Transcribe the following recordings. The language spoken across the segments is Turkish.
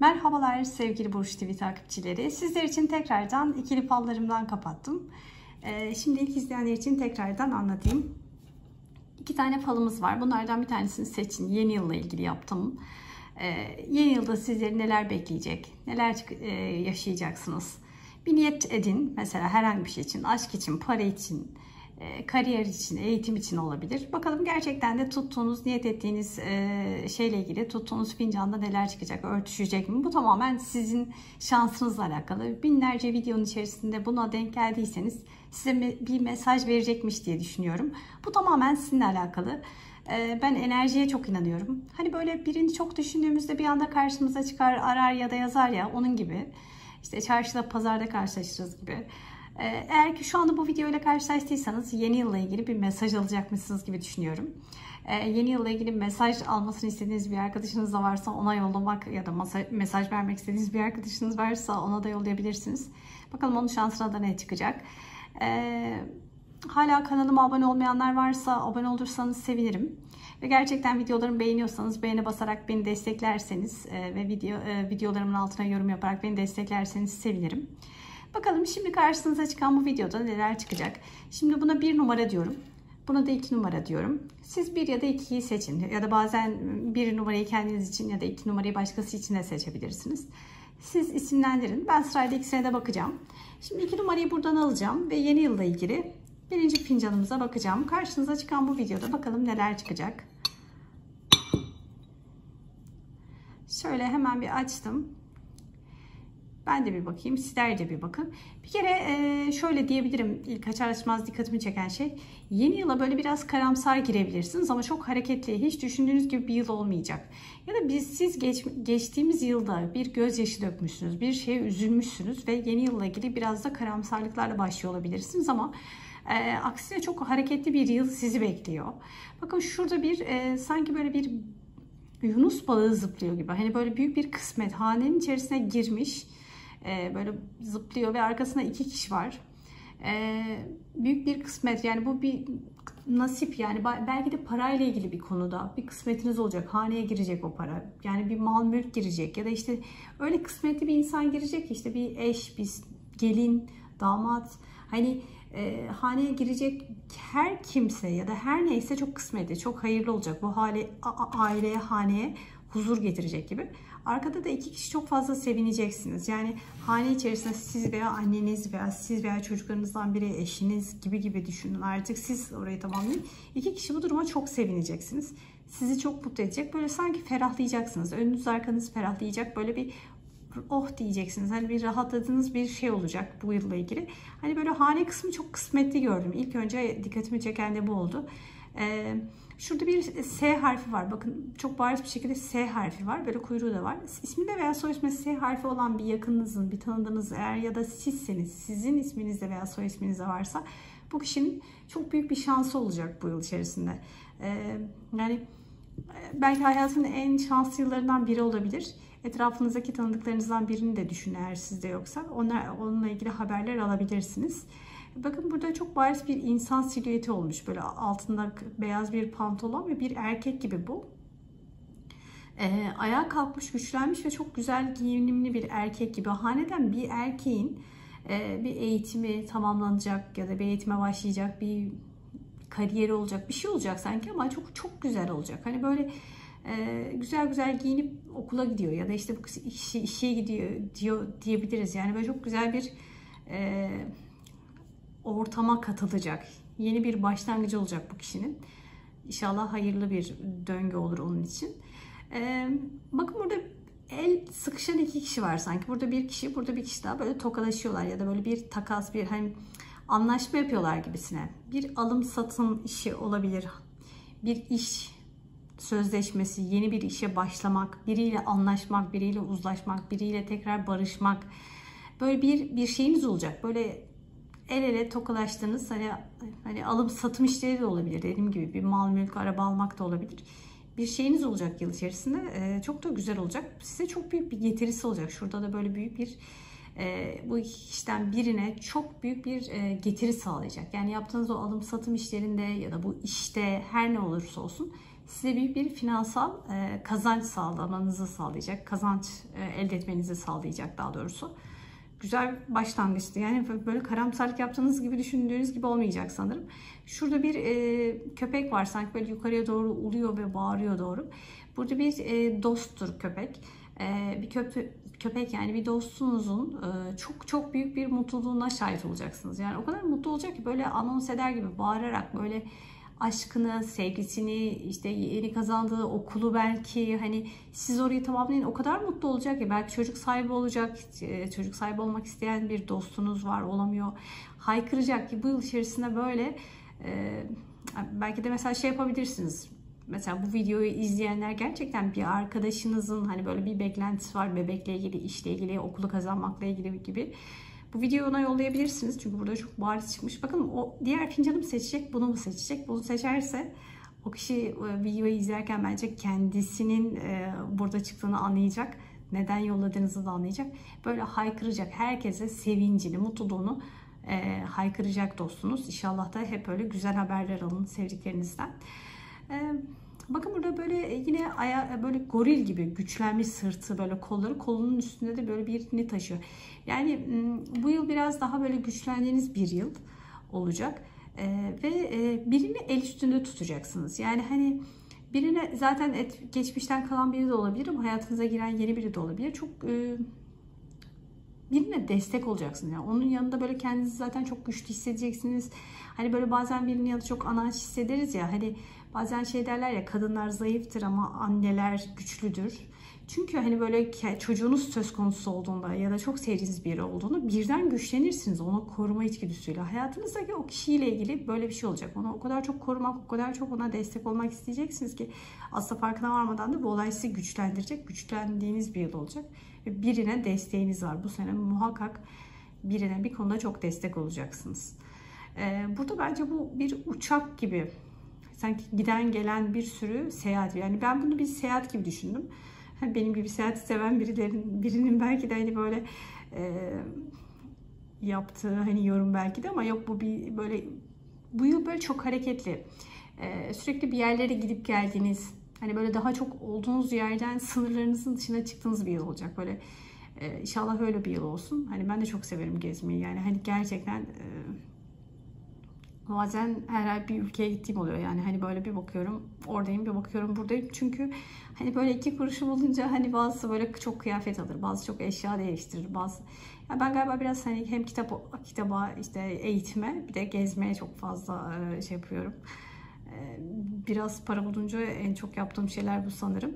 Merhabalar sevgili Burç TV takipçileri. Sizler için tekrardan ikili fallarımdan kapattım. Ee, şimdi ilk izleyenler için tekrardan anlatayım. İki tane falımız var. Bunlardan bir tanesini seçin. Yeni yılla ilgili yaptım. Ee, yeni yılda sizleri neler bekleyecek, neler e, yaşayacaksınız. Bir niyet edin. Mesela herhangi bir şey için, aşk için, para için, kariyer için, eğitim için olabilir. Bakalım gerçekten de tuttuğunuz, niyet ettiğiniz e, şeyle ilgili tuttuğunuz fincanda neler çıkacak, örtüşecek mi? Bu tamamen sizin şansınızla alakalı. Binlerce videonun içerisinde buna denk geldiyseniz size bir mesaj verecekmiş diye düşünüyorum. Bu tamamen sizinle alakalı. E, ben enerjiye çok inanıyorum. Hani böyle birini çok düşündüğümüzde bir anda karşımıza çıkar, arar ya da yazar ya onun gibi. İşte çarşıda, pazarda karşılaşırız gibi. Ee, eğer ki şu anda bu video ile karşılaştıysanız yeni yılla ilgili bir mesaj alacakmışsınız gibi düşünüyorum. Ee, yeni yılla ilgili mesaj almasını istediğiniz bir arkadaşınız da varsa ona yollamak ya da mesaj vermek istediğiniz bir arkadaşınız varsa ona da yollayabilirsiniz. Bakalım onun şansına da ne çıkacak. Ee, hala kanalıma abone olmayanlar varsa abone olursanız sevinirim. Ve gerçekten videolarımı beğeniyorsanız beğene basarak beni desteklerseniz e, ve video e, videolarımın altına yorum yaparak beni desteklerseniz sevinirim. Bakalım şimdi karşınıza çıkan bu videoda neler çıkacak. Şimdi buna bir numara diyorum. Buna da iki numara diyorum. Siz bir ya da ikiyi seçin. Ya da bazen bir numarayı kendiniz için ya da iki numarayı başkası için de seçebilirsiniz. Siz isimlendirin. Ben sırayla ikisine de bakacağım. Şimdi iki numarayı buradan alacağım ve yeni yılla ilgili birinci fincanımıza bakacağım. Karşınıza çıkan bu videoda bakalım neler çıkacak. Şöyle hemen bir açtım. Ben de bir bakayım. Sizler de bir bakın. Bir kere e, şöyle diyebilirim. İlk açar açmaz dikkatimi çeken şey. Yeni yıla böyle biraz karamsar girebilirsiniz ama çok hareketli. Hiç düşündüğünüz gibi bir yıl olmayacak. Ya da biz siz geç, geçtiğimiz yılda bir gözyaşı dökmüşsünüz. Bir şeye üzülmüşsünüz ve yeni yılla ilgili biraz da karamsarlıklarla başlıyor olabilirsiniz ama e, aksine çok hareketli bir yıl sizi bekliyor. Bakın şurada bir e, sanki böyle bir Yunus balığı zıplıyor gibi. Hani böyle büyük bir kısmet hanenin içerisine girmiş e, böyle zıplıyor ve arkasında iki kişi var. E, büyük bir kısmet yani bu bir nasip yani belki de parayla ilgili bir konuda bir kısmetiniz olacak. Haneye girecek o para. Yani bir mal mülk girecek ya da işte öyle kısmetli bir insan girecek işte bir eş, bir gelin, damat. Hani e, haneye girecek her kimse ya da her neyse çok kısmetli, çok hayırlı olacak. Bu hale aileye, haneye huzur getirecek gibi. Arkada da iki kişi çok fazla sevineceksiniz. Yani hane içerisinde siz veya anneniz veya siz veya çocuklarınızdan biri eşiniz gibi gibi düşünün. Artık siz orayı tamamlayın. İki kişi bu duruma çok sevineceksiniz. Sizi çok mutlu edecek. Böyle sanki ferahlayacaksınız. Önünüz arkanız ferahlayacak. Böyle bir oh diyeceksiniz. Hani bir rahatladığınız bir şey olacak bu yılla ilgili. Hani böyle hane kısmı çok kısmetli gördüm. İlk önce dikkatimi çeken de bu oldu. Ee, şurada bir S harfi var. Bakın çok bariz bir şekilde S harfi var. Böyle kuyruğu da var. İsminde veya soy isminde S harfi olan bir yakınınızın, bir tanıdığınız eğer ya da sizseniz, sizin isminizde veya soy isminizde varsa bu kişinin çok büyük bir şansı olacak bu yıl içerisinde. Ee, yani e, belki hayatının en şanslı yıllarından biri olabilir. Etrafınızdaki tanıdıklarınızdan birini de düşünün eğer sizde yoksa. Onlar, onunla ilgili haberler alabilirsiniz. Bakın burada çok bariz bir insan silüeti olmuş. Böyle altında beyaz bir pantolon ve bir erkek gibi bu. Ee, ayağa kalkmış, güçlenmiş ve çok güzel giyinimli bir erkek gibi. Haneden bir erkeğin e, bir eğitimi tamamlanacak ya da bir eğitime başlayacak, bir kariyeri olacak, bir şey olacak sanki ama çok çok güzel olacak. Hani böyle e, güzel güzel giyinip okula gidiyor ya da işte bu işe, işe gidiyor diyor diyebiliriz. Yani böyle çok güzel bir e, ortama katılacak. Yeni bir başlangıcı olacak bu kişinin. İnşallah hayırlı bir döngü olur onun için. Ee, bakın burada el sıkışan iki kişi var sanki. Burada bir kişi, burada bir kişi daha böyle tokalaşıyorlar ya da böyle bir takas, bir hani anlaşma yapıyorlar gibisine. Bir alım satım işi olabilir. Bir iş sözleşmesi, yeni bir işe başlamak, biriyle anlaşmak, biriyle uzlaşmak, biriyle tekrar barışmak. Böyle bir bir şeyiniz olacak. Böyle el ele tokalaştığınız hani, hani alım satım işleri de olabilir. Dediğim gibi bir mal mülk araba almak da olabilir. Bir şeyiniz olacak yıl içerisinde. E, çok da güzel olacak. Size çok büyük bir getirisi olacak. Şurada da böyle büyük bir e, bu işten birine çok büyük bir e, getiri sağlayacak. Yani yaptığınız o alım satım işlerinde ya da bu işte her ne olursa olsun size büyük bir finansal e, kazanç sağlamanızı sağlayacak. Kazanç e, elde etmenizi sağlayacak daha doğrusu. Güzel başlangıçtı. Yani böyle karamsarlık yaptığınız gibi düşündüğünüz gibi olmayacak sanırım. Şurada bir e, köpek var sanki böyle yukarıya doğru uluyor ve bağırıyor doğru. Burada bir e, dosttur köpek. E, bir köpe köpek yani bir dostunuzun e, çok çok büyük bir mutluluğuna şahit olacaksınız. Yani o kadar mutlu olacak ki böyle anons eder gibi bağırarak böyle aşkını, sevgisini, işte yeni kazandığı okulu belki hani siz orayı tamamlayın o kadar mutlu olacak ki belki çocuk sahibi olacak, e, çocuk sahibi olmak isteyen bir dostunuz var olamıyor. Haykıracak ki bu yıl içerisinde böyle e, belki de mesela şey yapabilirsiniz. Mesela bu videoyu izleyenler gerçekten bir arkadaşınızın hani böyle bir beklentisi var bebekle ilgili, işle ilgili, okulu kazanmakla ilgili gibi bu videoyu ona yollayabilirsiniz. Çünkü burada çok bariz çıkmış. Bakın o diğer fincanı mı seçecek, bunu mu seçecek? Bunu seçerse o kişi e, videoyu izlerken bence kendisinin e, burada çıktığını anlayacak. Neden yolladığınızı da anlayacak. Böyle haykıracak. Herkese sevincini, mutluluğunu e, haykıracak dostunuz. İnşallah da hep öyle güzel haberler alın sevdiklerinizden. E, Bakın burada böyle yine aya, böyle goril gibi güçlenmiş sırtı böyle kolları kolunun üstünde de böyle birini taşıyor. Yani bu yıl biraz daha böyle güçlendiğiniz bir yıl olacak. Ee, ve e, birini el üstünde tutacaksınız. Yani hani birine zaten et, geçmişten kalan biri de olabilir ama hayatınıza giren yeni biri de olabilir. Çok e, birine destek olacaksınız. Yani onun yanında böyle kendinizi zaten çok güçlü hissedeceksiniz. Hani böyle bazen birinin yanında çok anaç hissederiz ya. Hani bazen şey derler ya kadınlar zayıftır ama anneler güçlüdür. Çünkü hani böyle çocuğunuz söz konusu olduğunda ya da çok sevdiğiniz biri olduğunu birden güçlenirsiniz. Onu koruma içgüdüsüyle. Hayatınızdaki o kişiyle ilgili böyle bir şey olacak. Onu o kadar çok korumak, o kadar çok ona destek olmak isteyeceksiniz ki aslında farkına varmadan da bu olay sizi güçlendirecek. Güçlendiğiniz bir yıl olacak. Ve birine desteğiniz var. Bu sene muhakkak birine bir konuda çok destek olacaksınız. Burada bence bu bir uçak gibi sanki giden gelen bir sürü seyahat. Yani ben bunu bir seyahat gibi düşündüm. Benim gibi seyahat seven birilerin birinin belki de hani böyle e, yaptığı hani yorum belki de ama yok bu bir böyle bu yıl böyle çok hareketli. E, sürekli bir yerlere gidip geldiğiniz hani böyle daha çok olduğunuz yerden sınırlarınızın dışına çıktığınız bir yıl olacak. Böyle e, inşallah öyle bir yıl olsun. Hani ben de çok severim gezmeyi. Yani hani gerçekten e, Bazen her bir ülkeye gittiğim oluyor. Yani hani böyle bir bakıyorum oradayım bir bakıyorum buradayım. Çünkü hani böyle iki kuruşu bulunca hani bazısı böyle çok kıyafet alır bazı çok eşya değiştirir bazı ya ben galiba biraz hani hem kitap kitaba işte eğitime bir de gezmeye çok fazla e, şey yapıyorum. E, biraz para bulunca en çok yaptığım şeyler bu sanırım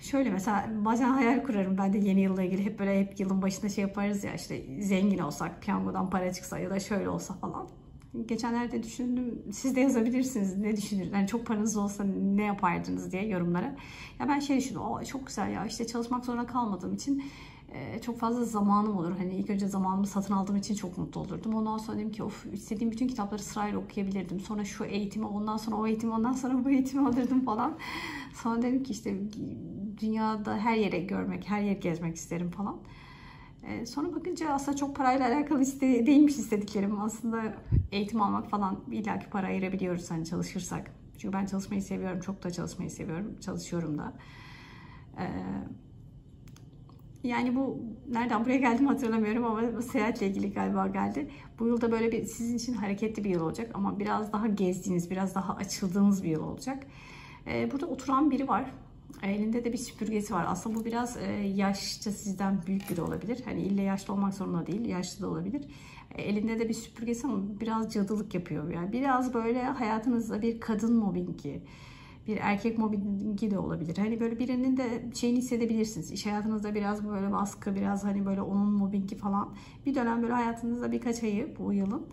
şöyle mesela bazen hayal kurarım. Ben de yeni yılla ilgili hep böyle hep yılın başında şey yaparız ya işte zengin olsak piyangodan para çıksa ya da şöyle olsa falan. Geçenlerde düşündüm. Siz de yazabilirsiniz. Ne düşünür yani çok paranız olsa ne yapardınız diye yorumlara. Ya ben şey düşündüm. O çok güzel ya. İşte çalışmak zorunda kalmadığım için çok fazla zamanım olur. Hani ilk önce zamanımı satın aldığım için çok mutlu olurdum. Ondan sonra dedim ki of istediğim bütün kitapları sırayla okuyabilirdim. Sonra şu eğitimi, ondan sonra o eğitimi, ondan sonra bu eğitimi alırdım falan. Sonra dedim ki işte dünyada her yere görmek, her yer gezmek isterim falan. E, sonra bakınca aslında çok parayla alakalı iste, değilmiş istediklerim. Aslında eğitim almak falan illaki para ayırabiliyoruz hani çalışırsak. Çünkü ben çalışmayı seviyorum. Çok da çalışmayı seviyorum. Çalışıyorum da. Ee, yani bu nereden buraya geldim hatırlamıyorum ama bu seyahatle ilgili galiba geldi. Bu yılda böyle bir sizin için hareketli bir yıl olacak ama biraz daha gezdiğiniz, biraz daha açıldığınız bir yıl olacak. Ee, burada oturan biri var. Elinde de bir süpürgesi var. Aslında bu biraz e, yaşça sizden büyük biri olabilir. Hani ille yaşlı olmak zorunda değil, yaşlı da olabilir. E, elinde de bir süpürgesi ama biraz cadılık yapıyor. Yani biraz böyle hayatınızda bir kadın mobbingi, bir erkek mobbingi de olabilir. Hani böyle birinin de şeyini hissedebilirsiniz. İş hayatınızda biraz böyle baskı, biraz hani böyle onun mobbingi falan. Bir dönem böyle hayatınızda birkaç ayı bu yılın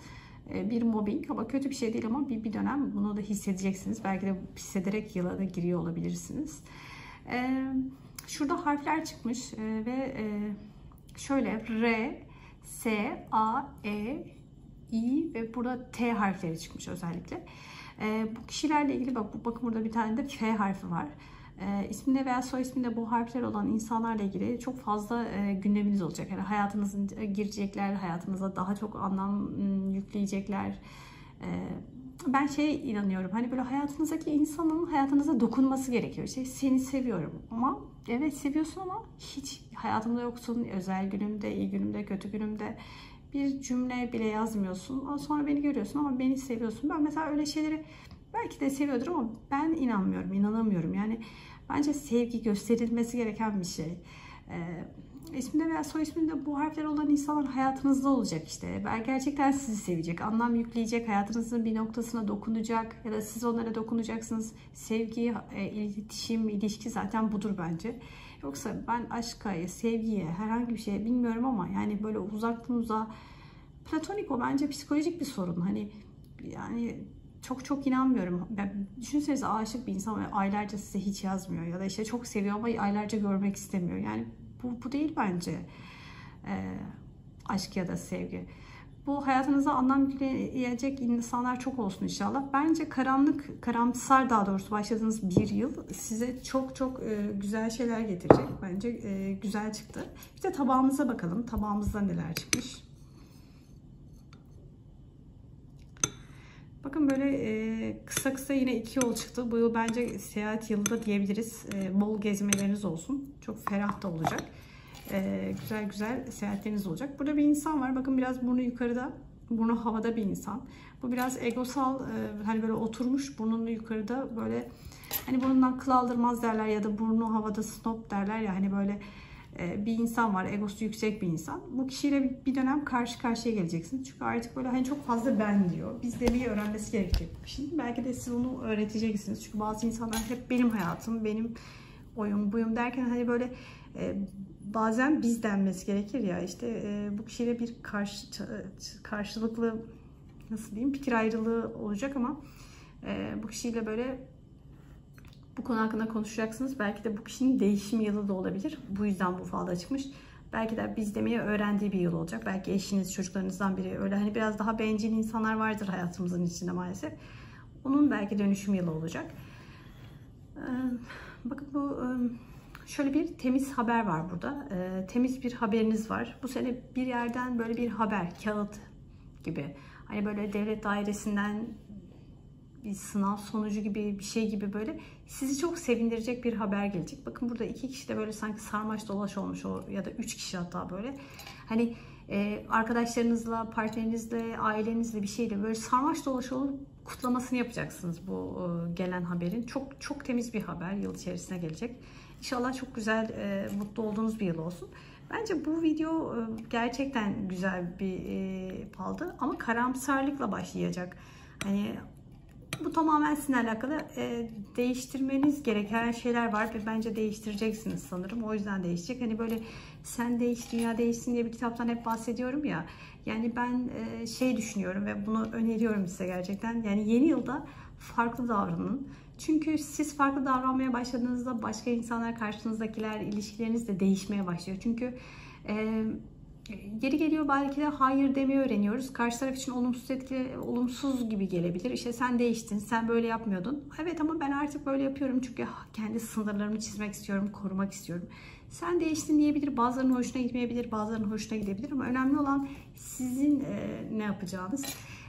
e, bir mobbing ama kötü bir şey değil ama bir, bir dönem bunu da hissedeceksiniz. Belki de hissederek yıla da giriyor olabilirsiniz. Ee, şurada harfler çıkmış ee, ve e, şöyle R, S, A, E, I ve burada T harfleri çıkmış özellikle. Ee, bu kişilerle ilgili bak bakın burada bir tane de F harfi var. E, isminde veya soy isminde bu harfler olan insanlarla ilgili çok fazla e, gündeminiz olacak. Yani hayatınızın girecekler, hayatınıza daha çok anlam yükleyecekler. E, ben şeye inanıyorum. Hani böyle hayatınızdaki insanın hayatınıza dokunması gerekiyor. İşte seni seviyorum ama evet seviyorsun ama hiç hayatımda yoksun. Özel günümde, iyi günümde, kötü günümde bir cümle bile yazmıyorsun. Sonra beni görüyorsun ama beni seviyorsun. Ben mesela öyle şeyleri belki de seviyordur ama ben inanmıyorum, inanamıyorum. Yani bence sevgi gösterilmesi gereken bir şey. Ee, isminde veya soy isminde bu harfler olan insanlar hayatınızda olacak işte. Ben gerçekten sizi sevecek, anlam yükleyecek, hayatınızın bir noktasına dokunacak ya da siz onlara dokunacaksınız. Sevgi, e, iletişim, ilişki zaten budur bence. Yoksa ben aşka, sevgiye, herhangi bir şeye bilmiyorum ama yani böyle uzaktan uzağa platonik o bence psikolojik bir sorun. Hani yani çok çok inanmıyorum. Ben, düşünsenize aşık bir insan aylarca size hiç yazmıyor ya da işte çok seviyor ama aylarca görmek istemiyor. Yani bu, bu değil bence e, aşk ya da sevgi. Bu hayatınıza anlam yükleyecek insanlar çok olsun inşallah. Bence karanlık, karamsar daha doğrusu başladığınız bir yıl size çok çok e, güzel şeyler getirecek. Bence e, güzel çıktı. Bir de tabağımıza bakalım. Tabağımızda neler çıkmış. Bakın böyle e, kısa kısa yine iki yol çıktı. Bu yıl bence seyahat yılı da diyebiliriz. Bol gezmeleriniz olsun. Çok ferah da olacak. E, güzel güzel seyahatleriniz olacak. Burada bir insan var. Bakın biraz burnu yukarıda. Burnu havada bir insan. Bu biraz egosal. E, hani böyle oturmuş burnunu yukarıda böyle hani burnundan kıl aldırmaz derler ya da burnu havada snob derler ya hani böyle e, bir insan var. Egosu yüksek bir insan. Bu kişiyle bir dönem karşı karşıya geleceksin. Çünkü artık böyle hani çok fazla ben diyor. Biz demeyi öğrenmesi gerekecek bir şey. Belki de siz onu öğreteceksiniz. Çünkü bazı insanlar hep benim hayatım, benim oyun buyum derken hani böyle e, bazen biz denmesi gerekir ya işte e, bu kişiyle bir karşı karşılıklı nasıl diyeyim fikir ayrılığı olacak ama bu kişiyle böyle bu konu hakkında konuşacaksınız. Belki de bu kişinin değişim yılı da olabilir. Bu yüzden bu falda çıkmış. Belki de biz demeyi öğrendiği bir yıl olacak. Belki eşiniz, çocuklarınızdan biri öyle hani biraz daha bencil insanlar vardır hayatımızın içinde maalesef. Onun belki dönüşüm yılı olacak. Bakın bu e, şöyle bir temiz haber var burada. Ee, temiz bir haberiniz var. Bu sene bir yerden böyle bir haber, kağıt gibi. Hani böyle devlet dairesinden bir sınav sonucu gibi bir şey gibi böyle sizi çok sevindirecek bir haber gelecek. Bakın burada iki kişi de böyle sanki sarmaş dolaş olmuş o ya da üç kişi hatta böyle. Hani e, arkadaşlarınızla, partnerinizle, ailenizle bir şeyle böyle sarmaş dolaş olup kutlamasını yapacaksınız bu e, gelen haberin. Çok çok temiz bir haber yıl içerisine gelecek. İnşallah çok güzel, e, mutlu olduğunuz bir yıl olsun. Bence bu video e, gerçekten güzel bir e, paldı ama karamsarlıkla başlayacak. Hani bu tamamen sizinle alakalı. E, değiştirmeniz gereken şeyler var ve bence değiştireceksiniz sanırım. O yüzden değişecek. Hani böyle sen değiş, dünya değişsin diye bir kitaptan hep bahsediyorum ya. Yani ben e, şey düşünüyorum ve bunu öneriyorum size gerçekten. Yani yeni yılda farklı davranın. Çünkü siz farklı davranmaya başladığınızda başka insanlar, karşınızdakiler, ilişkileriniz de değişmeye başlıyor. Çünkü e, Geri geliyor belki de hayır demeyi öğreniyoruz. Karşı taraf için olumsuz etki, olumsuz gibi gelebilir. İşte sen değiştin, sen böyle yapmıyordun. Evet ama ben artık böyle yapıyorum çünkü kendi sınırlarımı çizmek istiyorum, korumak istiyorum. Sen değiştin diyebilir, bazılarının hoşuna gitmeyebilir, bazılarının hoşuna gidebilir ama önemli olan sizin e, ne yapacağınız.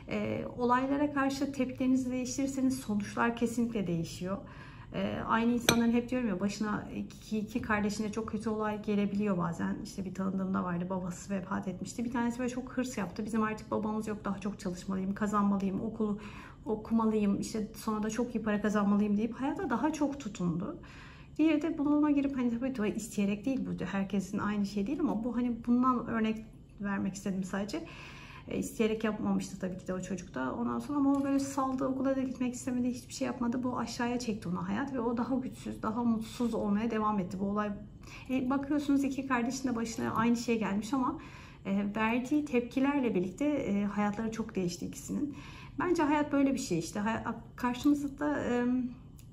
E, olaylara karşı tepkilerinizi değiştirirseniz sonuçlar kesinlikle değişiyor. Ee, aynı insanların hep diyorum ya başına iki, iki kardeşine çok kötü olay gelebiliyor bazen. İşte bir tanıdığımda vardı babası vefat etmişti. Bir tanesi böyle çok hırs yaptı. Bizim artık babamız yok daha çok çalışmalıyım, kazanmalıyım, okulu okumalıyım, işte sonra da çok iyi para kazanmalıyım deyip hayata daha çok tutundu. Diğeri de bunalıma girip hani tabii isteyerek değil bu herkesin aynı şey değil ama bu hani bundan örnek vermek istedim sadece. E, isteyerek yapmamıştı tabii ki de o çocukta. Ondan sonra ama o böyle saldı okula da gitmek istemedi hiçbir şey yapmadı. Bu aşağıya çekti onu hayat ve o daha güçsüz daha mutsuz olmaya devam etti. Bu olay e, bakıyorsunuz iki kardeşin de başına aynı şey gelmiş ama e, verdiği tepkilerle birlikte e, hayatları çok değişti ikisinin. Bence hayat böyle bir şey işte. Karşımızda e,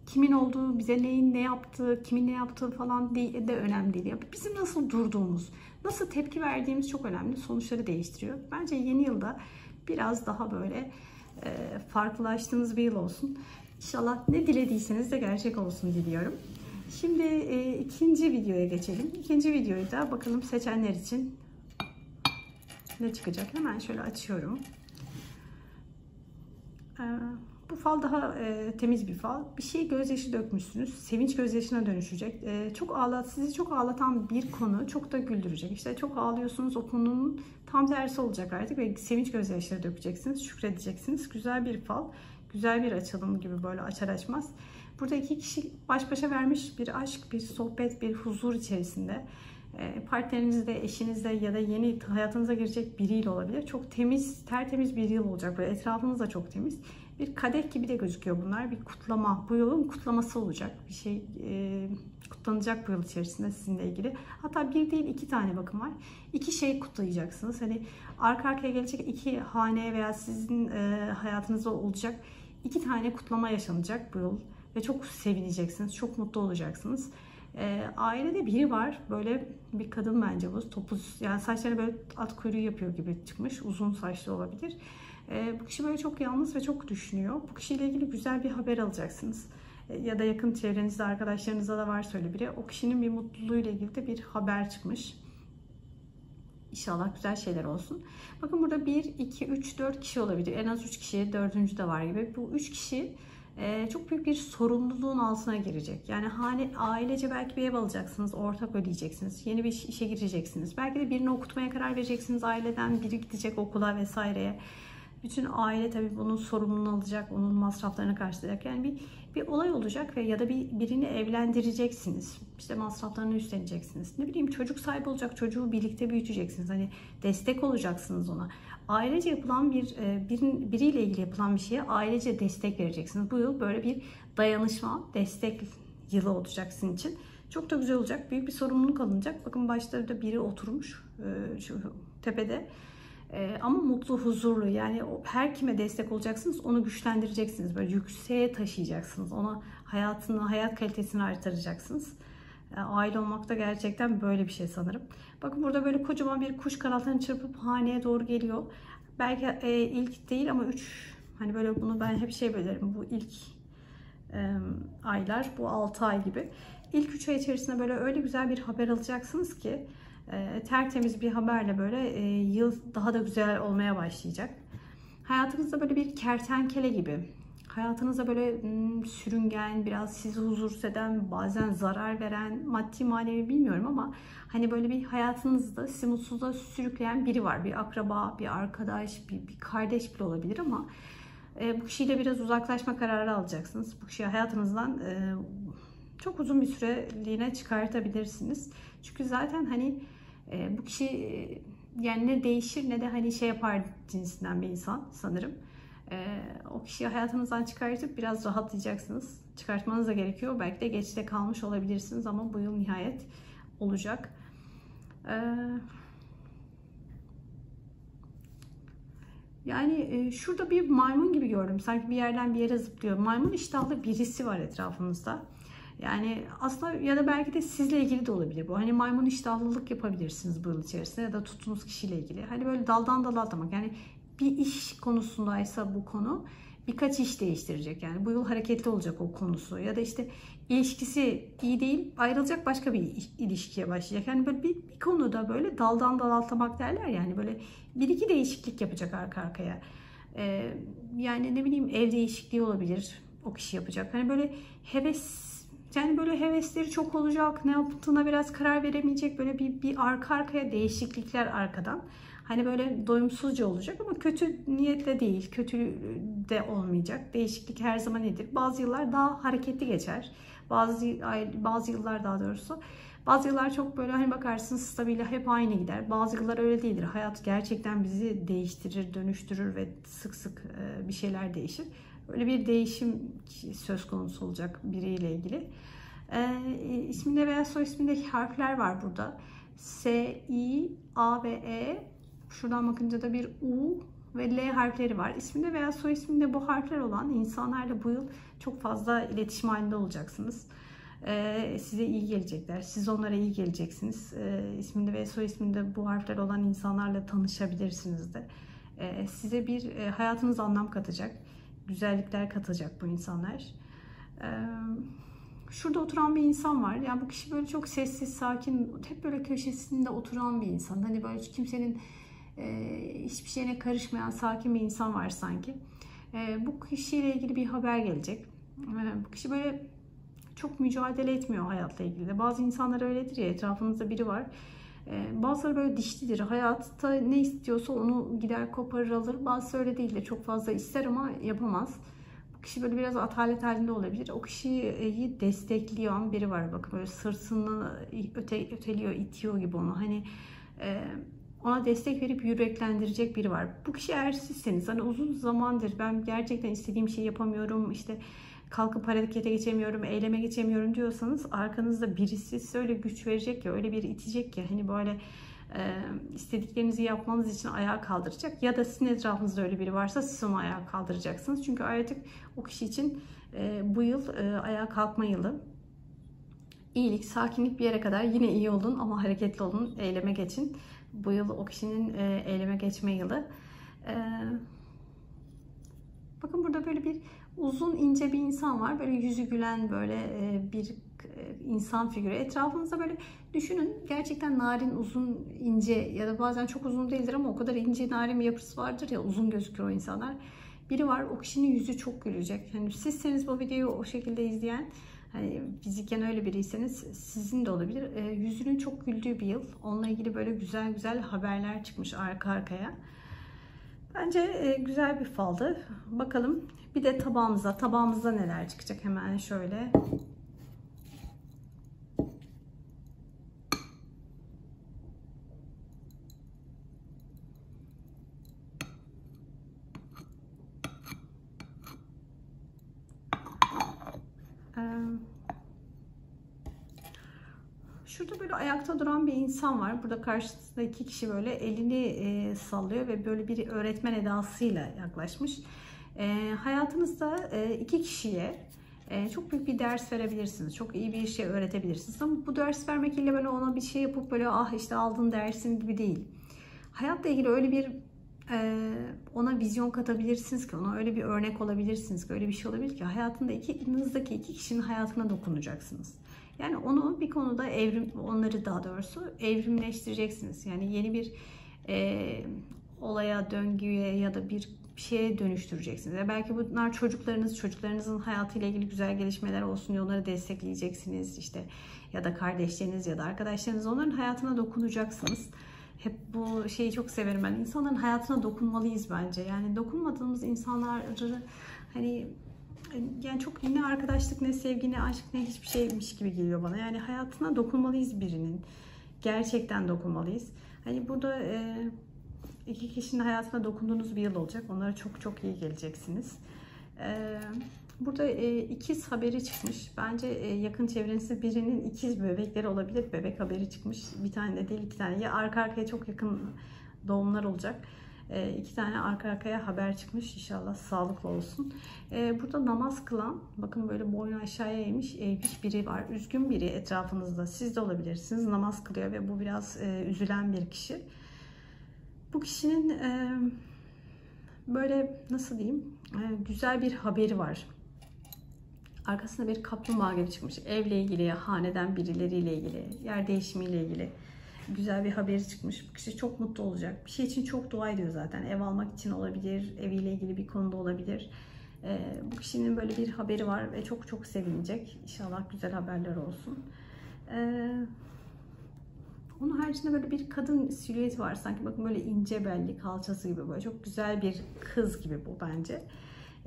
kimin olduğu, bize neyin ne yaptığı, kimin ne yaptığı falan değil, de önemli değil. Bizim nasıl durduğumuz, nasıl tepki verdiğimiz çok önemli. Sonuçları değiştiriyor. Bence yeni yılda biraz daha böyle e, farklılaştığınız bir yıl olsun. İnşallah ne dilediyseniz de gerçek olsun diliyorum. Şimdi e, ikinci videoya geçelim. İkinci videoyu da bakalım seçenler için ne çıkacak. Hemen şöyle açıyorum. Ee, bu fal daha e, temiz bir fal. Bir şey gözyaşı dökmüşsünüz. Sevinç gözyaşına dönüşecek. E, çok ağlat, sizi çok ağlatan bir konu çok da güldürecek. İşte çok ağlıyorsunuz o konunun tam tersi olacak artık ve sevinç gözyaşları dökeceksiniz. Şükredeceksiniz. Güzel bir fal. Güzel bir açılım gibi böyle açar açmaz. Burada iki kişi baş başa vermiş bir aşk, bir sohbet, bir huzur içerisinde. E, partnerinizde, eşinizde ya da yeni hayatınıza girecek biriyle olabilir. Çok temiz, tertemiz bir yıl olacak. Böyle etrafınız da çok temiz. Bir kadeh gibi de gözüküyor bunlar. Bir kutlama. Bu yılın kutlaması olacak. Bir şey e, kutlanacak bu yıl içerisinde sizinle ilgili. Hatta bir değil iki tane bakım var. İki şey kutlayacaksınız. Hani arka arkaya gelecek iki hane veya sizin e, hayatınızda olacak iki tane kutlama yaşanacak bu yıl. Ve çok sevineceksiniz. Çok mutlu olacaksınız. E, ailede biri var. Böyle bir kadın bence bu. Topuz yani saçları böyle at kuyruğu yapıyor gibi çıkmış. Uzun saçlı olabilir. E, bu kişi böyle çok yalnız ve çok düşünüyor. Bu kişiyle ilgili güzel bir haber alacaksınız. E, ya da yakın çevrenizde arkadaşlarınızda da varsa öyle biri. O kişinin bir mutluluğuyla ilgili de bir haber çıkmış. İnşallah güzel şeyler olsun. Bakın burada 1, 2, 3, 4 kişi olabilir. En az 3 kişi, dördüncü de var gibi. Bu 3 kişi e, çok büyük bir sorumluluğun altına girecek. Yani hane, ailece belki bir ev alacaksınız, ortak ödeyeceksiniz, yeni bir işe gireceksiniz. Belki de birini okutmaya karar vereceksiniz aileden, biri gidecek okula vesaireye. Bütün aile tabii bunun sorumluluğunu alacak, onun masraflarını karşılayacak. Yani bir, bir olay olacak ve ya da bir birini evlendireceksiniz. İşte masraflarını üstleneceksiniz. Ne bileyim çocuk sahibi olacak, çocuğu birlikte büyüteceksiniz. Hani destek olacaksınız ona. Ailece yapılan bir, e, bir biriyle ilgili yapılan bir şeye ailece destek vereceksiniz. Bu yıl böyle bir dayanışma, destek yılı olacak sizin için. Çok da güzel olacak. Büyük bir sorumluluk alınacak. Bakın başta da biri oturmuş e, şu tepede. E, ama mutlu, huzurlu yani her kime destek olacaksınız onu güçlendireceksiniz. Böyle yükseğe taşıyacaksınız. Ona hayatını, hayat kalitesini artıracaksınız. E, aile olmak da gerçekten böyle bir şey sanırım. Bakın burada böyle kocaman bir kuş kanatlarını çırpıp haneye doğru geliyor. Belki e, ilk değil ama üç hani böyle bunu ben hep şey bölerim. Bu ilk e, aylar, bu altı ay gibi. İlk üç ay içerisinde böyle öyle güzel bir haber alacaksınız ki e, tertemiz bir haberle böyle e, yıl daha da güzel olmaya başlayacak. Hayatınızda böyle bir kertenkele gibi, hayatınızda böyle hmm, sürüngen, biraz sizi huzursuz eden, bazen zarar veren, maddi manevi bilmiyorum ama hani böyle bir hayatınızda sizi mutsuzluğa sürükleyen biri var. Bir akraba, bir arkadaş, bir, bir kardeş bile olabilir ama e, bu kişiyle biraz uzaklaşma kararı alacaksınız. Bu kişiyi hayatınızdan e, çok uzun bir süreliğine çıkartabilirsiniz. Çünkü zaten hani e, bu kişi e, yani ne değişir ne de hani şey yapar cinsinden bir insan sanırım. E, o kişiyi hayatınızdan çıkartıp biraz rahatlayacaksınız. Çıkartmanız da gerekiyor. Belki de geçte kalmış olabilirsiniz ama bu yıl nihayet olacak. E, yani e, şurada bir maymun gibi gördüm. Sanki bir yerden bir yere zıplıyor. Maymun iştahlı birisi var etrafımızda. Yani aslında ya da belki de sizle ilgili de olabilir bu. Hani maymun iştahlılık yapabilirsiniz bu yıl içerisinde ya da tuttuğunuz kişiyle ilgili. Hani böyle daldan dala atlamak. Yani bir iş konusundaysa bu konu birkaç iş değiştirecek. Yani bu yıl hareketli olacak o konusu. Ya da işte ilişkisi iyi değil ayrılacak başka bir ilişkiye başlayacak. Yani böyle bir, bir konuda böyle daldan dal atlamak derler yani böyle bir iki değişiklik yapacak arka arkaya. Ee, yani ne bileyim ev değişikliği olabilir o kişi yapacak. Hani böyle heves yani böyle hevesleri çok olacak. Ne yaptığına biraz karar veremeyecek. Böyle bir, bir arka arkaya değişiklikler arkadan. Hani böyle doyumsuzca olacak ama kötü niyetle değil. Kötü de olmayacak. Değişiklik her zaman nedir? Bazı yıllar daha hareketli geçer. Bazı bazı yıllar daha doğrusu bazı yıllar çok böyle hani bakarsınız stabil hep aynı gider. Bazı yıllar öyle değildir. Hayat gerçekten bizi değiştirir, dönüştürür ve sık sık bir şeyler değişir. Öyle bir değişim söz konusu olacak biriyle ilgili. E, isminde veya soy isminde harfler var burada. S, I, A ve E. Şuradan bakınca da bir U ve L harfleri var. İsminde veya soy isminde bu harfler olan insanlarla bu yıl çok fazla iletişim halinde olacaksınız. Ee, size iyi gelecekler. Siz onlara iyi geleceksiniz. Ee, isminde ve soy isminde bu harfler olan insanlarla tanışabilirsiniz de. Ee, size bir e, hayatınız anlam katacak güzellikler katacak bu insanlar. Şurada oturan bir insan var. Yani bu kişi böyle çok sessiz, sakin, hep böyle köşesinde oturan bir insan. Hani böyle kimsenin hiçbir şeyine karışmayan sakin bir insan var sanki. E, bu kişiyle ilgili bir haber gelecek. E, bu kişi böyle çok mücadele etmiyor hayatla ilgili de. Bazı insanlar öyledir ya etrafınızda biri var. E, bazıları böyle dişlidir. Hayatta ne istiyorsa onu gider koparır alır. Bazısı öyle değil de çok fazla ister ama yapamaz. Bu kişi böyle biraz atalet halinde olabilir. O kişiyi destekleyen biri var. Bakın böyle sırtını öte, öteliyor, itiyor gibi onu. Hani e, ona destek verip yüreklendirecek biri var. Bu kişi eğer sizseniz hani uzun zamandır ben gerçekten istediğim şeyi yapamıyorum işte kalkıp harekete geçemiyorum, eyleme geçemiyorum diyorsanız arkanızda birisi size öyle güç verecek ya, öyle bir itecek ya hani böyle e, istediklerinizi yapmanız için ayağa kaldıracak ya da sizin etrafınızda öyle biri varsa siz onu ayağa kaldıracaksınız. Çünkü artık o kişi için e, bu yıl e, ayağa kalkma yılı. İyilik, sakinlik bir yere kadar yine iyi olun ama hareketli olun, eyleme geçin. Bu yıl o kişinin e, eyleme geçme yılı. E, bakın burada böyle bir uzun ince bir insan var. Böyle yüzü gülen böyle e, bir e, insan figürü. Etrafınızda böyle düşünün. Gerçekten narin, uzun, ince ya da bazen çok uzun değildir ama o kadar ince narin bir yapısı vardır ya uzun gözükür o insanlar. Biri var o kişinin yüzü çok gülecek. Yani sizseniz bu videoyu o şekilde izleyen hani fiziken öyle biriyseniz sizin de olabilir. E, yüzünün çok güldüğü bir yıl. Onunla ilgili böyle güzel güzel haberler çıkmış arka arkaya. Bence e, güzel bir faldı. Bakalım bir de tabağımıza. Tabağımızda neler çıkacak hemen şöyle. Şurada böyle ayakta duran bir insan var. Burada karşısında iki kişi böyle elini e, sallıyor ve böyle bir öğretmen edasıyla yaklaşmış. E, hayatınızda e, iki kişiye e, çok büyük bir ders verebilirsiniz. Çok iyi bir şey öğretebilirsiniz. Ama bu ders vermek ile böyle ona bir şey yapıp böyle ah işte aldın dersin gibi değil. Hayatla ilgili öyle bir e, ona vizyon katabilirsiniz ki ona öyle bir örnek olabilirsiniz ki öyle bir şey olabilir ki hayatında iki, iki kişinin hayatına dokunacaksınız. Yani onu bir konuda evrim, onları daha doğrusu evrimleştireceksiniz. Yani yeni bir e, olaya, döngüye ya da bir şeye dönüştüreceksiniz. Ya belki bunlar çocuklarınız, çocuklarınızın hayatıyla ilgili güzel gelişmeler olsun diye onları destekleyeceksiniz. işte ya da kardeşleriniz ya da arkadaşlarınız onların hayatına dokunacaksınız. Hep bu şeyi çok severim ben. İnsanların hayatına dokunmalıyız bence. Yani dokunmadığımız insanları hani yani çok ne arkadaşlık ne sevgi ne aşk ne hiçbir şeymiş gibi geliyor bana. Yani hayatına dokunmalıyız birinin. Gerçekten dokunmalıyız. Hani burada e, iki kişinin hayatına dokunduğunuz bir yıl olacak. Onlara çok çok iyi geleceksiniz. E, burada e, ikiz haberi çıkmış. Bence e, yakın çevrenizde birinin ikiz bebekleri olabilir. Bebek haberi çıkmış. Bir tane de değil iki tane. Ya arka arkaya çok yakın doğumlar olacak. E, iki tane arka arkaya haber çıkmış. İnşallah sağlıklı olsun. E, burada namaz kılan, bakın böyle boynu aşağıya eğmiş, eğmiş biri var. Üzgün biri etrafınızda. Siz de olabilirsiniz. Namaz kılıyor ve bu biraz e, üzülen bir kişi. Bu kişinin e, böyle nasıl diyeyim e, güzel bir haberi var. Arkasında bir kaplumbağa gibi çıkmış. Evle ilgili, haneden birileriyle ilgili, yer değişimiyle ilgili güzel bir haberi çıkmış. Bu kişi çok mutlu olacak. Bir şey için çok dua ediyor zaten. Ev almak için olabilir, eviyle ilgili bir konuda olabilir. Ee, bu kişinin böyle bir haberi var ve çok çok sevinecek. İnşallah güzel haberler olsun. Ee, onun haricinde böyle bir kadın silüeti var. Sanki bakın böyle ince belli, kalçası gibi böyle çok güzel bir kız gibi bu bence.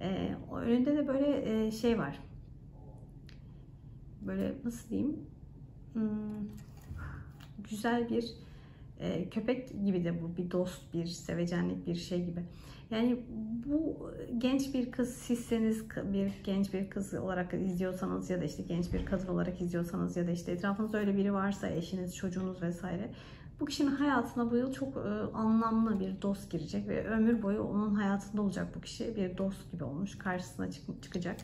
Ee, önünde de böyle e, şey var. Böyle nasıl diyeyim? Hmm, güzel bir e, köpek gibi de bu bir dost, bir sevecenlik bir şey gibi. Yani bu genç bir kız sizseniz bir genç bir kız olarak izliyorsanız ya da işte genç bir kadın olarak izliyorsanız ya da işte etrafınızda öyle biri varsa eşiniz, çocuğunuz vesaire bu kişinin hayatına bu yıl çok e, anlamlı bir dost girecek ve ömür boyu onun hayatında olacak bu kişi. Bir dost gibi olmuş. Karşısına çık çıkacak.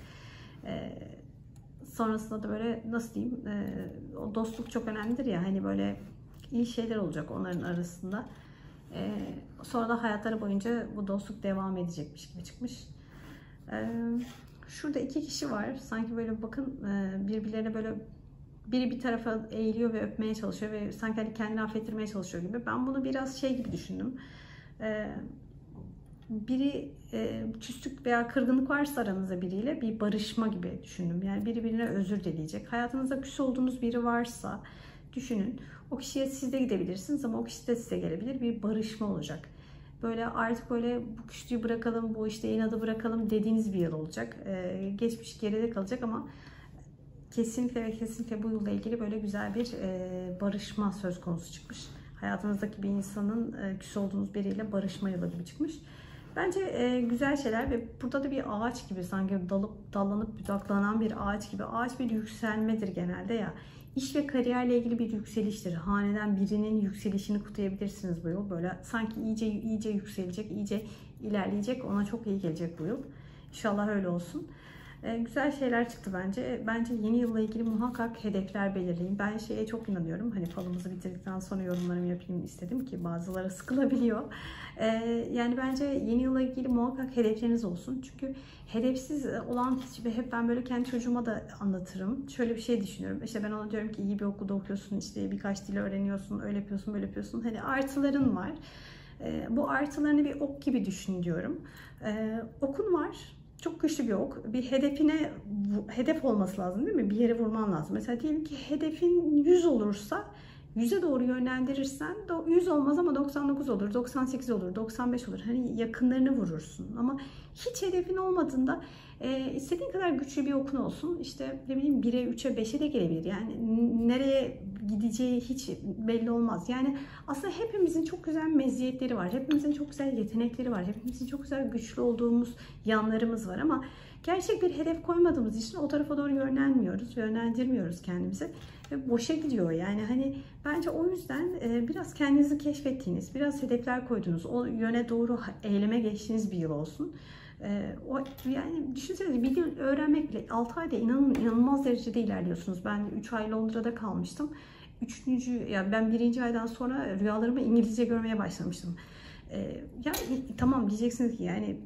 E, sonrasında da böyle nasıl diyeyim e, o dostluk çok önemlidir ya hani böyle iyi şeyler olacak onların arasında. E, sonra da hayatları boyunca bu dostluk devam edecekmiş gibi çıkmış. E, şurada iki kişi var. Sanki böyle bakın e, birbirlerine böyle biri bir tarafa eğiliyor ve öpmeye çalışıyor ve sanki hani kendini affettirmeye çalışıyor gibi. Ben bunu biraz şey gibi düşündüm. E, biri e, küslük veya kırgınlık varsa aranızda biriyle bir barışma gibi düşündüm. Yani biri birine özür dileyecek. Hayatınızda küs olduğunuz biri varsa düşünün. O kişiye siz de gidebilirsiniz ama o kişi de size gelebilir. Bir barışma olacak. Böyle artık böyle bu küslüğü bırakalım, bu işte inadı bırakalım dediğiniz bir yıl olacak. Ee, geçmiş geride kalacak ama kesinlikle ve kesinlikle bu yılla ilgili böyle güzel bir e, barışma söz konusu çıkmış. Hayatınızdaki bir insanın e, küs olduğunuz biriyle barışma yılı gibi çıkmış. Bence e, güzel şeyler ve burada da bir ağaç gibi sanki dalıp dallanıp budaklanan bir ağaç gibi. Ağaç bir yükselmedir genelde ya. İş ve kariyerle ilgili bir yükseliştir. Haneden birinin yükselişini kutlayabilirsiniz bu yıl. Böyle sanki iyice iyice yükselecek, iyice ilerleyecek. Ona çok iyi gelecek bu yıl. İnşallah öyle olsun. Ee, güzel şeyler çıktı bence. Bence yeni yılla ilgili muhakkak hedefler belirleyin. Ben şeye çok inanıyorum. Hani falımızı bitirdikten sonra yorumlarımı yapayım istedim ki bazıları sıkılabiliyor. Ee, yani bence yeni yılla ilgili muhakkak hedefleriniz olsun. Çünkü hedefsiz olan hiçbir hep ben böyle kendi çocuğuma da anlatırım. Şöyle bir şey düşünüyorum. İşte ben ona diyorum ki iyi bir okulda okuyorsun, işte birkaç dil öğreniyorsun, öyle yapıyorsun, böyle yapıyorsun. Hani artıların var. Bu artılarını bir ok gibi düşün diyorum. Okun var çok güçlü bir ok. Bir hedefine hedef olması lazım değil mi? Bir yere vurman lazım. Mesela diyelim ki hedefin 100 olursa 100'e doğru yönlendirirsen 100 olmaz ama 99 olur, 98 olur, 95 olur. Hani yakınlarını vurursun. Ama hiç hedefin olmadığında e, istediğin kadar güçlü bir okun olsun. İşte ne bileyim 1'e, 3'e, 5'e de gelebilir. Yani nereye gideceği hiç belli olmaz. Yani aslında hepimizin çok güzel meziyetleri var. Hepimizin çok güzel yetenekleri var. Hepimizin çok güzel güçlü olduğumuz yanlarımız var ama gerçek bir hedef koymadığımız için o tarafa doğru yönlenmiyoruz, yönlendirmiyoruz kendimizi ve boşa gidiyor. Yani hani bence o yüzden e, biraz kendinizi keşfettiğiniz, biraz hedefler koyduğunuz, o yöne doğru eyleme geçtiğiniz bir yıl olsun. E, o yani düşünsenize bir dil öğrenmek bile 6 ayda inanın inanılmaz derecede ilerliyorsunuz. Ben 3 ay Londra'da kalmıştım. Üçüncü, yani ben birinci aydan sonra rüyalarımı İngilizce görmeye başlamıştım. E, ya tamam diyeceksiniz ki yani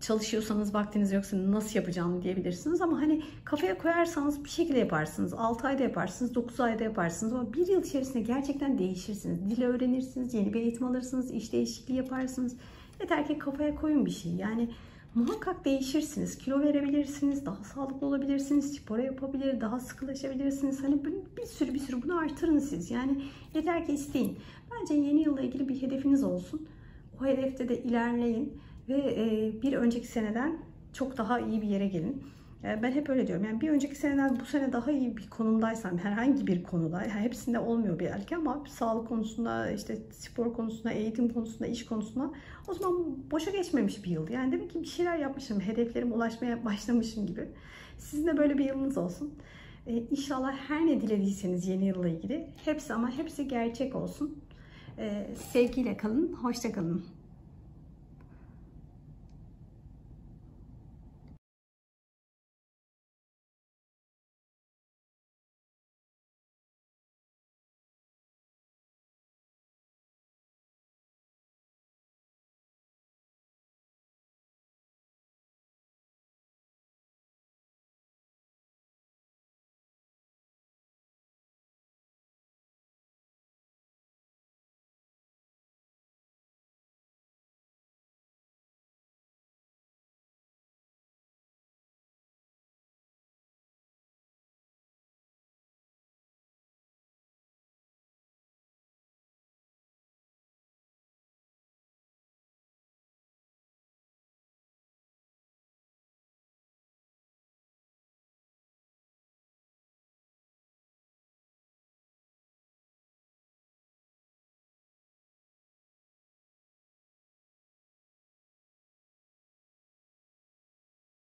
çalışıyorsanız vaktiniz yoksa nasıl yapacağım diyebilirsiniz ama hani kafaya koyarsanız bir şekilde yaparsınız. 6 ayda yaparsınız, 9 ayda yaparsınız ama bir yıl içerisinde gerçekten değişirsiniz. Dil öğrenirsiniz, yeni bir eğitim alırsınız, iş değişikliği yaparsınız. Yeter ki kafaya koyun bir şey. Yani muhakkak değişirsiniz. Kilo verebilirsiniz, daha sağlıklı olabilirsiniz, spora yapabilir, daha sıkılaşabilirsiniz. Hani bir sürü bir sürü bunu artırın siz. Yani yeter ki isteyin. Bence yeni yılla ilgili bir hedefiniz olsun. O hedefte de ilerleyin ve e, bir önceki seneden çok daha iyi bir yere gelin. E, ben hep öyle diyorum. Yani bir önceki seneden bu sene daha iyi bir konumdaysam herhangi bir konuda, hepsinde olmuyor belki ama sağlık konusunda, işte spor konusunda, eğitim konusunda, iş konusunda o zaman boşa geçmemiş bir yıl. Yani demek ki bir şeyler yapmışım, hedeflerime ulaşmaya başlamışım gibi. Sizin de böyle bir yılınız olsun. Ee, inşallah her ne dilediyseniz yeni yılla ilgili hepsi ama hepsi gerçek olsun. Ee, sevgiyle kalın, hoşça kalın.